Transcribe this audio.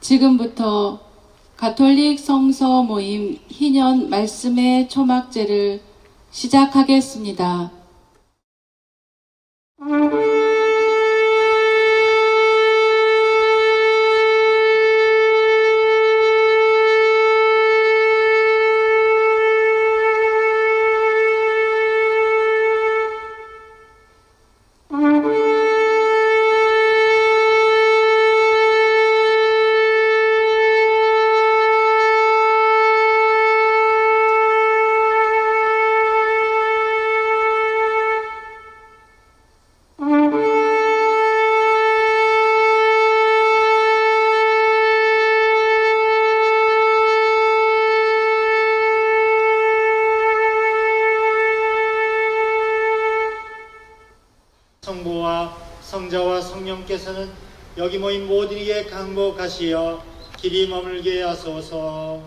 지금부터 가톨릭 성서 모임 희년 말씀의 초막제를 시작하겠습니다. 성부와 성자와 성령께서는 여기 모인 모든 이에 강복하시어 길이 머물게 하소서.